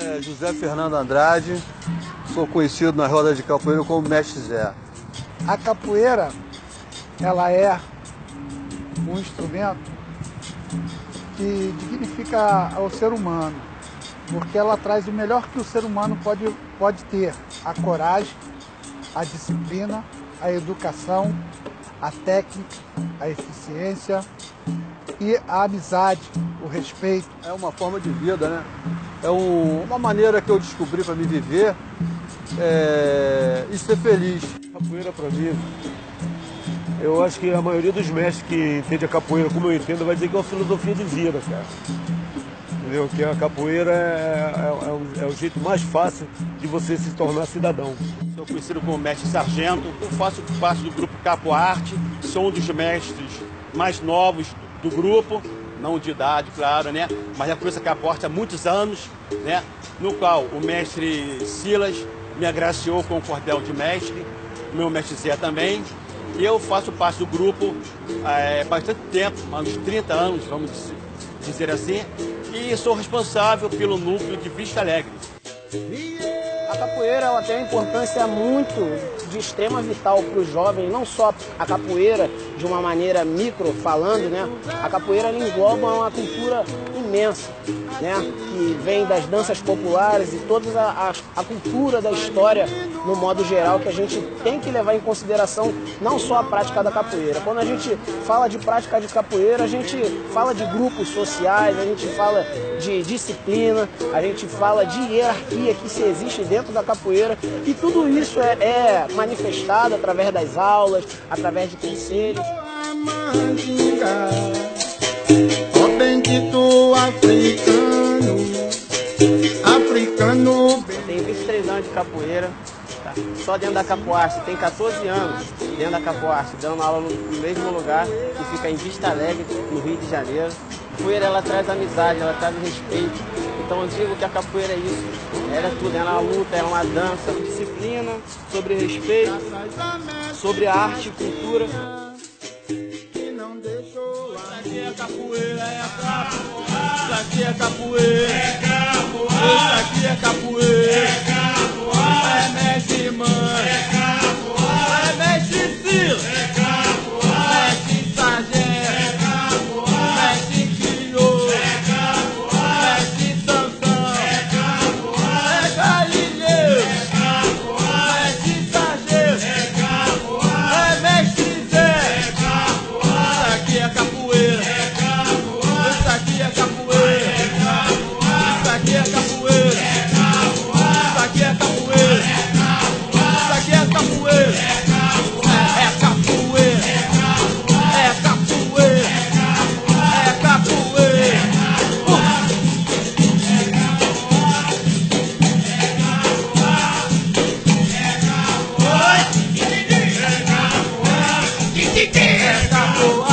É José Fernando Andrade, sou conhecido na roda de capoeira como Mestre Zé. A capoeira, ela é um instrumento que dignifica o ser humano, porque ela traz o melhor que o ser humano pode, pode ter: a coragem, a disciplina, a educação, a técnica, a eficiência e a amizade, o respeito. É uma forma de vida, né? É um- uma maneira que eu descobri para me viver é, e ser feliz. Capoeira pra mim, eu acho que a maioria dos mestres que entende a capoeira como eu entendo vai dizer que é uma filosofia de vida, cara. Entendeu? Que a capoeira é, é- é o, é o jeito mais fácil de você se tornar cidadão. Sou conhecido como mestre sargento. Eu faço parte do grupo Capo Arte. Sou um dos mestres mais novos do grupo, não de idade, claro, né? Mas já conheço a Capo Arte há muitos anos, né? No qual o mestre Silas me agraciou com o cordel de mestre, meu mestre Zé também. E eu faço parte do grupo há bastante tempo, há uns 30 anos, vamos dizer assim. E sou responsável pelo núcleo de Vista Alegre. A capoeira ela tem uma importância muito de extrema vital para o jovem, não só a capoeira de uma maneira micro falando, né? A capoeira engloba uma cultura imensa, né? Que vem das danças populares e toda a, a, a cultura da história no modo geral que a gente tem que levar em consideração não só a prática da capoeira. Quando a gente fala de prática de capoeira, a gente fala de grupos sociais, a gente fala de disciplina, a gente fala de hierarquia que se existe dentro da capoeira e tudo isso é, é manifestado através das aulas, através de conselhos. Mandinga, ó bendito africano, africano. Eu tenho 23 anos de capoeira, tá? só dentro da Capoarte, tem 14 anos dentro da Capoarte, dando aula no mesmo lugar, que fica em Vista Alegre, no Rio de Janeiro. A capoeira ela traz amizade, ela traz respeito. Então eu digo que a capoeira é isso. Ela é tudo, é uma luta, é uma dança, disciplina, sobre respeito, sobre arte e cultura. É capoeira, é capoeira. Isso aqui é capoeira. É capoeira. Isso aqui é capoeira. É capoeira. É mestre mãe. que se escapou.